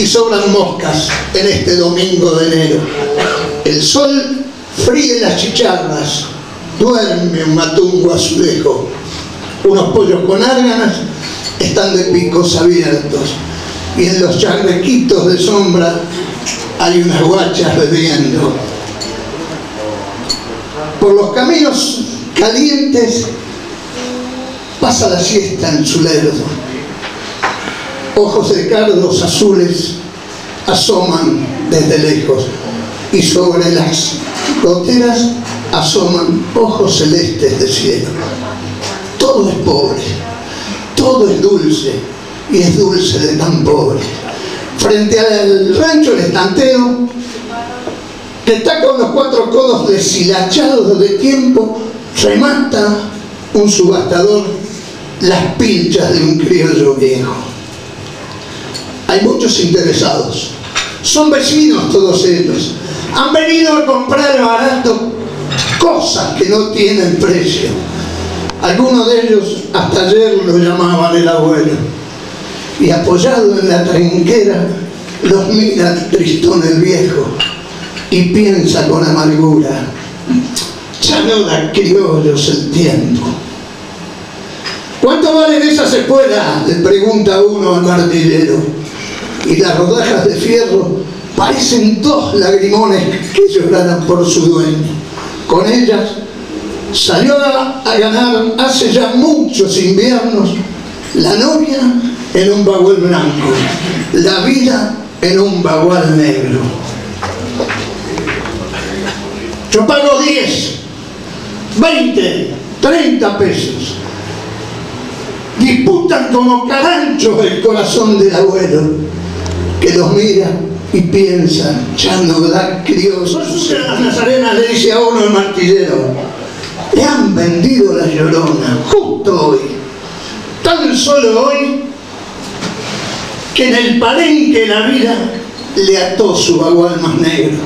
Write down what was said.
y sobran moscas en este domingo de enero. El sol fríe las chicharras, duerme un matungo azulejo. Unos pollos con árganas están de picos abiertos y en los charrequitos de sombra hay unas guachas bebiendo. Por los caminos calientes pasa la siesta en su lerdo. Ojos de cardos azules asoman desde lejos y sobre las goteras asoman ojos celestes de cielo. Todo es pobre, todo es dulce y es dulce de tan pobre. Frente al rancho el estanteo, que está con los cuatro codos deshilachados de tiempo, remata un subastador las pinchas de un criollo viejo. Hay muchos interesados. Son vecinos todos ellos. Han venido a comprar barato cosas que no tienen precio. Algunos de ellos hasta ayer lo llamaban el abuelo. Y apoyado en la trinquera, los mira tristón el viejo y piensa con amargura, ya no da criollos el tiempo. ¿Cuánto valen esas espuelas? Le pregunta uno al martillero. Y las rodajas de fierro parecen dos lagrimones que lloraran por su dueño. Con ellas salió a, a ganar hace ya muchos inviernos la novia en un bagual blanco, la vida en un bagual negro. Yo pago 10, 20, 30 pesos. Disputan como caranchos el corazón del abuelo, que los mira y piensa, ya no da criollos. las nazarenas le dice a uno el martillero, le han vendido la llorona, justo hoy, tan solo hoy, que en el palenque la vida le ató su bagual más negro.